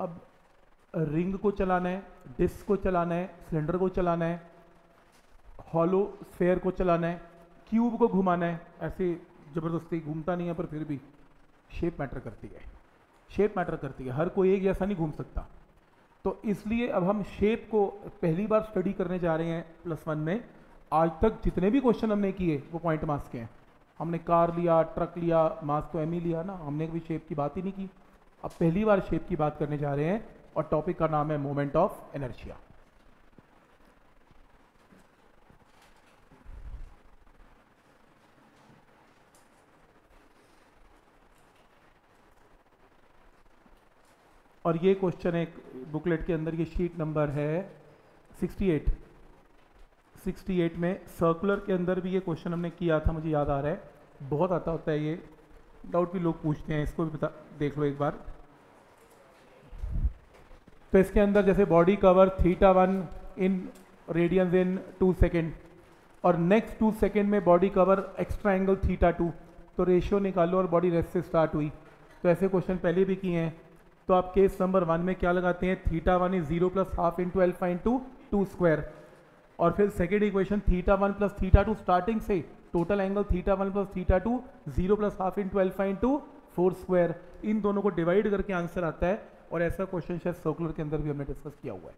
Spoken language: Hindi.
अब रिंग को चलाना है, डिस्क को चलाना है, सिलेंडर को चलाना है, हॉलो स्फेयर को चलाना है, क्यूब को घुमाना है, ऐसे ज़बरदस्ती घूमता नहीं है पर फिर भी शेप मैटर करती है। शेप मैटर करती है। हर कोई एक जैसा नहीं घूम सकता। तो इसलिए अब हम शेप को पहली बार स्टडी करने जा रहे हैं प्लस वन में। आज तक जितने भी क्वेश्चन हमने किए, वो पॉइंट मास के हैं। हमने कार लिया ट्रक लिया मास तो एम ही लिया ना, हमने कभी शेप की बात ही नहीं की। अब पहली बार शेप की बात करने जा रहे हैं और टॉपिक का नाम है मोमेंट ऑफ़ एनर्जिया और ये क्वेश्चन एक बुकलेट के अंदर ये शीट नंबर है 68 68 में सर्कुलर के अंदर भी ये क्वेश्चन हमने किया था, मुझे याद आ रहा है। बहुत आता होता है ये डाउट भी लोग पूछते हैं, इसको भी बता देख लो एक बार। तो इसके अंदर जैसे body cover theta one in radians in two second और नेक्स्ट टू सेकेंड में body cover extra angle theta two तो रेशियो निकालो और बॉडी रेस्ट से स्टार्ट हुई। तो ऐसे क्वेश्चन पहले भी किए हैं। तो आप केस नंबर वन में क्या लगाते हैं? Theta one is zero plus half into alpha into two square और फिर second equation theta one plus theta two starting से total angle theta one plus theta two zero plus half in twelve alpha two four square in दोनों को डिवाइड करके आंसर आता है और ऐसा क्वेश्चन शायद सर्कुलर के अंदर भी हमने डिस्कस किया हुआ है।